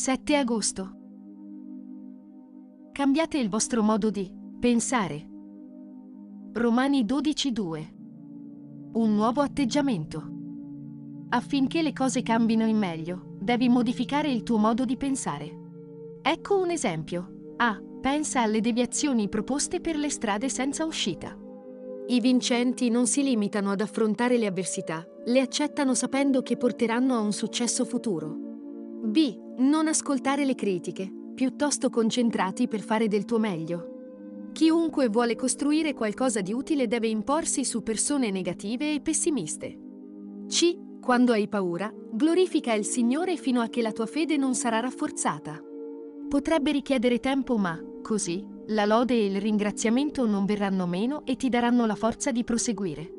7 agosto. Cambiate il vostro modo di pensare. Romani 12.2. Un nuovo atteggiamento. Affinché le cose cambino in meglio, devi modificare il tuo modo di pensare. Ecco un esempio. A. Pensa alle deviazioni proposte per le strade senza uscita. I vincenti non si limitano ad affrontare le avversità, le accettano sapendo che porteranno a un successo futuro. B. Non ascoltare le critiche, piuttosto concentrati per fare del tuo meglio. Chiunque vuole costruire qualcosa di utile deve imporsi su persone negative e pessimiste. C. Quando hai paura, glorifica il Signore fino a che la tua fede non sarà rafforzata. Potrebbe richiedere tempo, ma, così, la lode e il ringraziamento non verranno meno e ti daranno la forza di proseguire.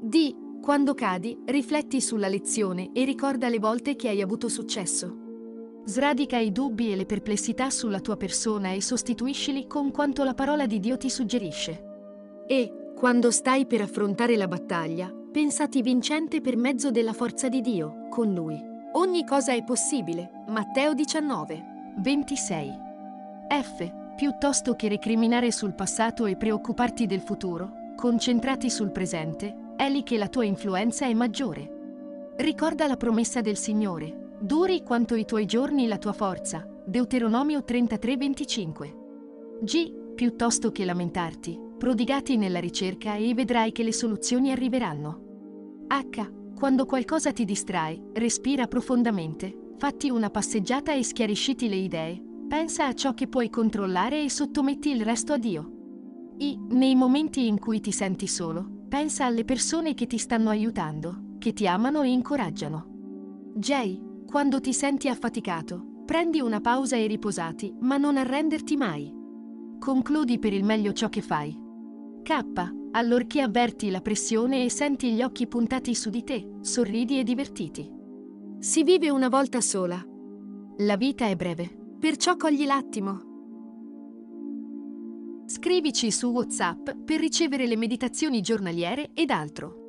D. Quando cadi, rifletti sulla lezione e ricorda le volte che hai avuto successo. Sradica i dubbi e le perplessità sulla tua persona e sostituiscili con quanto la parola di Dio ti suggerisce. E, quando stai per affrontare la battaglia, pensati vincente per mezzo della forza di Dio, con Lui. Ogni cosa è possibile. Matteo 19, 26. F. Piuttosto che recriminare sul passato e preoccuparti del futuro, concentrati sul presente, è lì che la tua influenza è maggiore. Ricorda la promessa del Signore, duri quanto i tuoi giorni la tua forza, Deuteronomio 33:25. G. Piuttosto che lamentarti, prodigati nella ricerca e vedrai che le soluzioni arriveranno. H. Quando qualcosa ti distrae, respira profondamente, fatti una passeggiata e schiarisciti le idee, Pensa a ciò che puoi controllare e sottometti il resto a Dio. I, nei momenti in cui ti senti solo, pensa alle persone che ti stanno aiutando, che ti amano e incoraggiano. J, quando ti senti affaticato, prendi una pausa e riposati, ma non arrenderti mai. Concludi per il meglio ciò che fai. K, allorché avverti la pressione e senti gli occhi puntati su di te, sorridi e divertiti. Si vive una volta sola. La vita è breve. Perciò cogli l'attimo. Scrivici su WhatsApp per ricevere le meditazioni giornaliere ed altro.